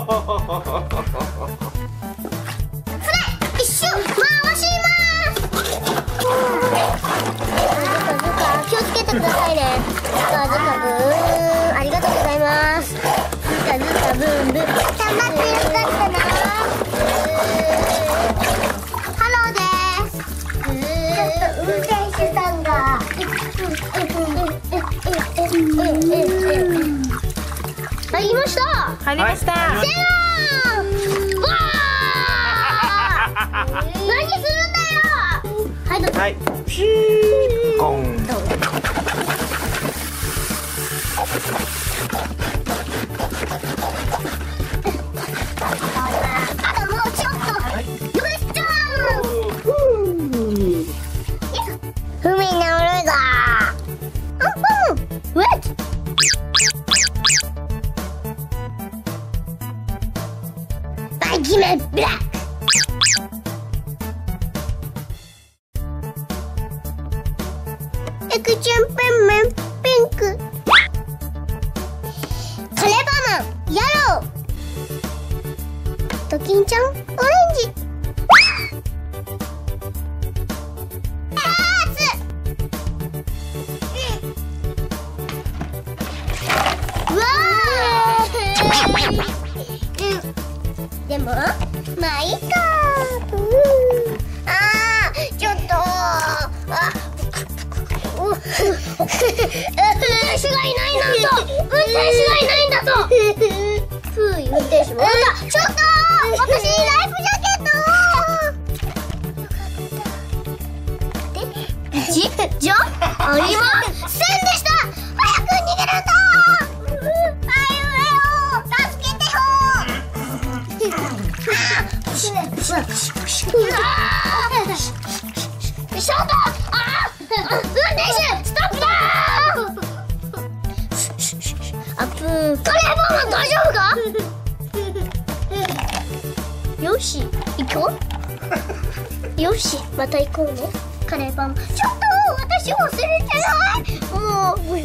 一回します気をつけてくださいねーありがとうございますブー頑張ってっなハローです運転手さんが。うんうんうんうんうんした。入りました、セロンわー。何するんだよ。はいはい。ピーコンブラックエクチンペンメンピンク。カレバマンヤロードキンちゃん？でもまあいいか。うん。あーちょっと。あう運転手がいないなんと運転手がいないんだとふう運転手もなんだちょっと私ライフジャケットでじじゃありませショートあー運転手ストップだあぷーカレーパンマン大丈夫かよし行こうよしまた行こうねカレーパンちょっと私忘れてないもう泳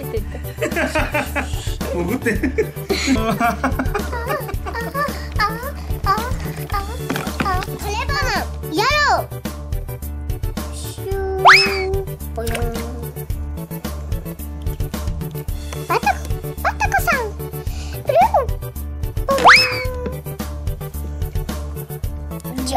いでって潜って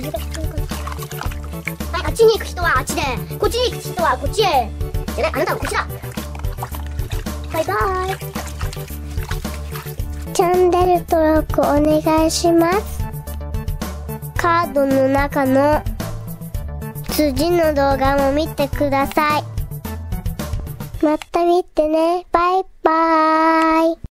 なんか水が必要かなはい、あっちに行く人はあっちで、こっちに行く人はこっちへ。じゃない、あなたはこっちだ。バイバイ。チャンネル登録お願いします。カードの中の次の動画も見てください。また見てね。バイバーイ。